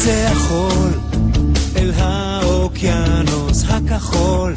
קצה החול, אל האוקיינוס הכחול.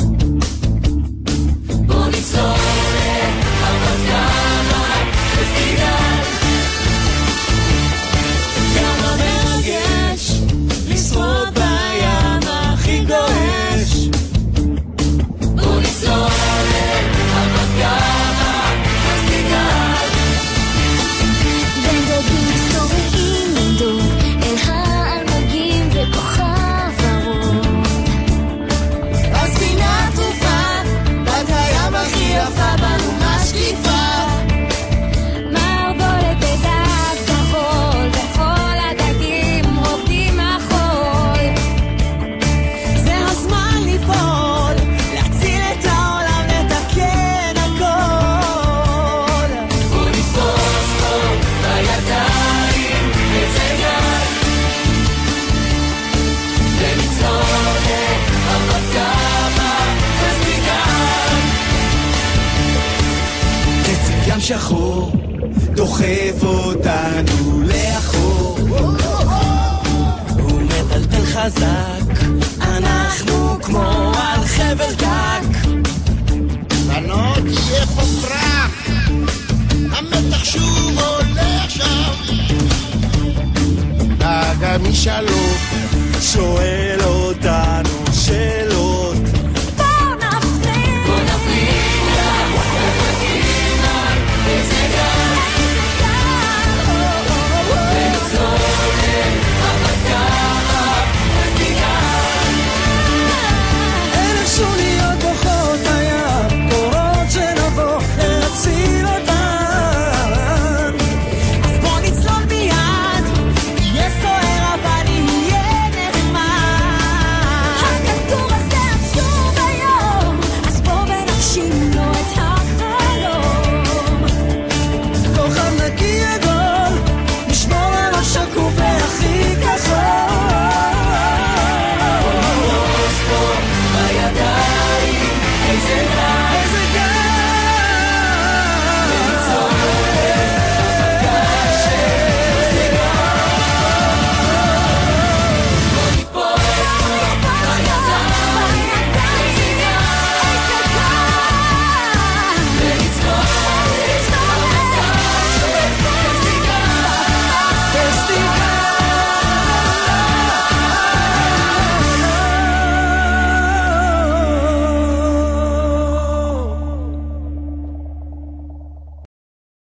שחור דוחף אותנו לאחור. הוא מטלטל חזק, אנחנו כמו על חבל דק. בנות, יהיה פה פרח! המתח שוב עולה עכשיו! נהג המשאלות שואל אותנו שאלה